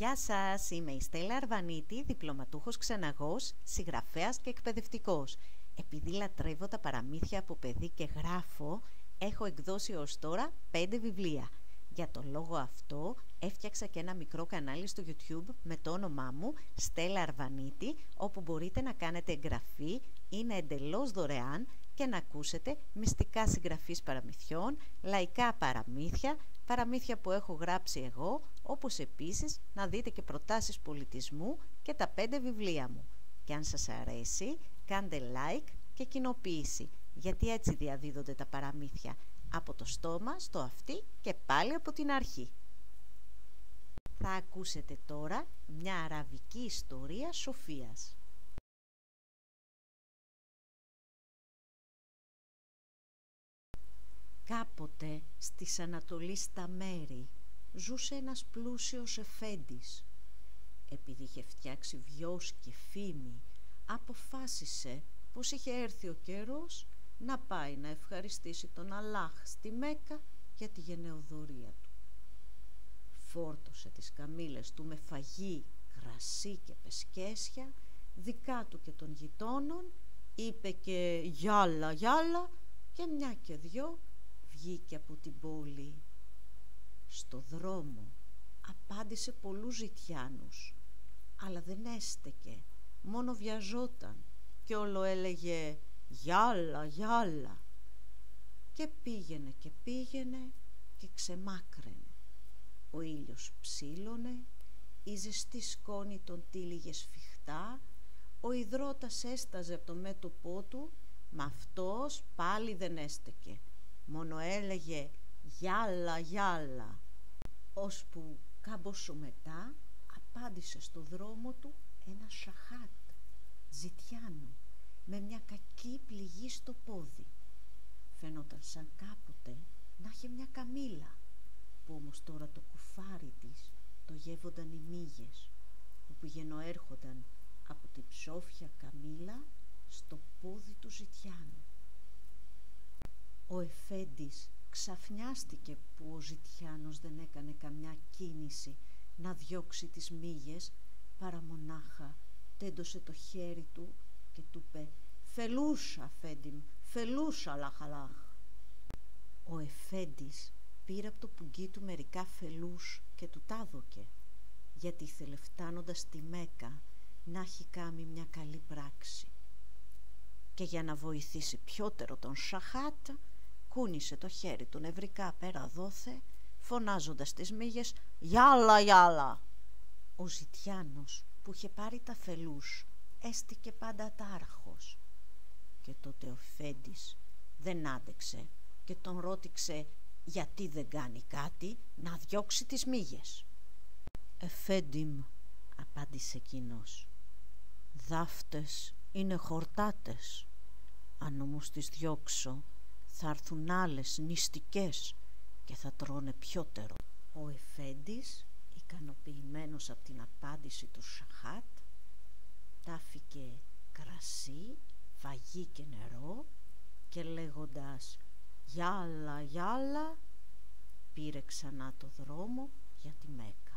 Γεια σας, είμαι η Στέλλα Αρβανίτη, διπλωματούχος ξεναγός, συγγραφέας και εκπαιδευτικός. Επειδή λατρεύω τα παραμύθια από παιδί και γράφω, έχω εκδώσει ως τώρα πέντε βιβλία. Για το λόγο αυτό έφτιαξα και ένα μικρό κανάλι στο YouTube με το όνομά μου Στέλλα Αρβανίτη, όπου μπορείτε να κάνετε εγγραφή, είναι εντελώς δωρεάν και να ακούσετε μυστικά συγγραφής παραμυθιών, λαϊκά παραμύθια, παραμύθια που έχω γράψει εγώ, όπως επίσης να δείτε και προτάσεις πολιτισμού και τα πέντε βιβλία μου. Και αν σας αρέσει, κάντε like και κοινοποίηση, γιατί έτσι διαδίδονται τα παραμύθια, από το στόμα στο αυτί και πάλι από την αρχή. Θα ακούσετε τώρα μια αραβική ιστορία σοφίας. Κάποτε στις Ανατολής τα μέρη ζούσε ένας πλούσιος εφέντης. Επειδή είχε φτιάξει βιός και φήμη, αποφάσισε πως είχε έρθει ο καιρός να πάει να ευχαριστήσει τον Αλάχ στη Μέκα για τη γενεοδορία του. Φόρτωσε τις καμήλες του με φαγί, κρασί και πεσκέσια, δικά του και των γειτόνων, είπε και «Γιάλα, γιάλα» και μια και δυο βγήκε από την πόλη. Στο δρόμο απάντησε πολλούς ζητιάνους, αλλά δεν έστεκε, μόνο βιαζόταν και όλο έλεγε «Γιάλα, γιάλα» και πήγαινε και πήγαινε και ξεμάκραινε. Ο ήλιος ψήλωνε, η ζεστή σκόνη τον τύλιγε σφιχτά, ο υδρότας έσταζε από το μέτωπό του, μα αυτός πάλι δεν έστεκε μόνο έλεγε «Γιάλα, γιάλα» ώσπου κάμποσο μετά απάντησε στο δρόμο του ένα σαχάτ, ζητιάνο, με μια κακή πληγή στο πόδι. Φαίνονταν σαν κάποτε να είχε μια καμήλα, που όμως τώρα το κουφάρι της το γεύονταν οι μύγες, που πηγαινοέρχονταν από την ψόφια καμήλα στο πόδι του ζητιάνου. Ο Εφέντης ξαφνιάστηκε που ο Ζητιάνος δεν έκανε καμιά κίνηση να διώξει τις μύγες παρά μονάχα τέντωσε το χέρι του και του είπε «Φελούσα, Φέντιμ, φελούσα, λαχαλάχ». Ο Εφέντης πήρε από το πουγγί του μερικά φελούς και του τάδοκε γιατί ήθελε φτάνοντας στη Μέκα να έχει κάνει μια καλή πράξη. Και για να βοηθήσει πιότερο τον Σαχάτα κούνησε το χέρι του νευρικά πέρα δόθε, φωνάζοντας τις μύγες «Γιάλα, γιάλα». Ο Ζητιάνος που είχε πάρει τα φελούς έστηκε πάντα τάρχος. Και τότε ο Φέντης δεν άντεξε και τον ρώτηξε γιατί δεν κάνει κάτι να διώξει τις μύγες; «Εφέντιμ», απάντησε εκείνος. «δάφτες είναι χορτάτες. Αν όμως τις διώξω θα έρθουν άλλες νηστικές και θα τρώνε πιότερο. Ο Εφέντης, ικανοποιημένος από την απάντηση του Σαχάτ, τάφηκε κρασί, φαγί και νερό και λέγοντας «Γιάλα, γιάλα» πήρε ξανά το δρόμο για τη Μέκα.